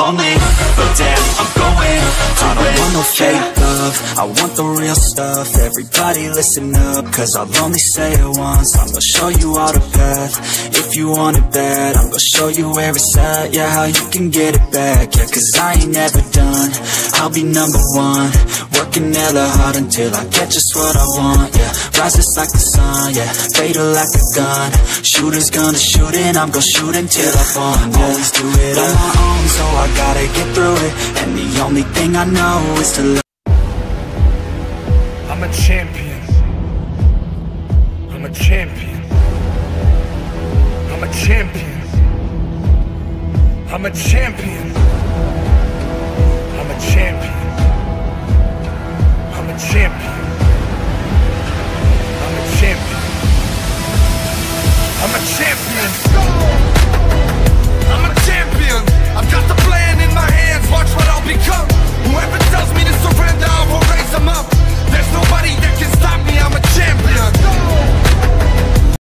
lonely But damn, I'm going to I don't want no fake love. I want the real stuff. Everybody listen up Cause I'll only say it once. I'm gonna show you all the path. If you want it bad I'm gonna show you where it's at. Yeah, how you can get it back. Yeah, cause I ain't never done. I'll be number one. Working hella hard until I get just what I want. Yeah, rises like the sun Yeah, fatal like a gun. Shooters gonna shoot and I'm gonna shoot until I fall. Yeah. Always do it on my own So I gotta get through it. And the only thing I know is to love. I'm a champion. I'm a champion. I'm a champion. I'm a champion. I'm a champion. I'm a champion champion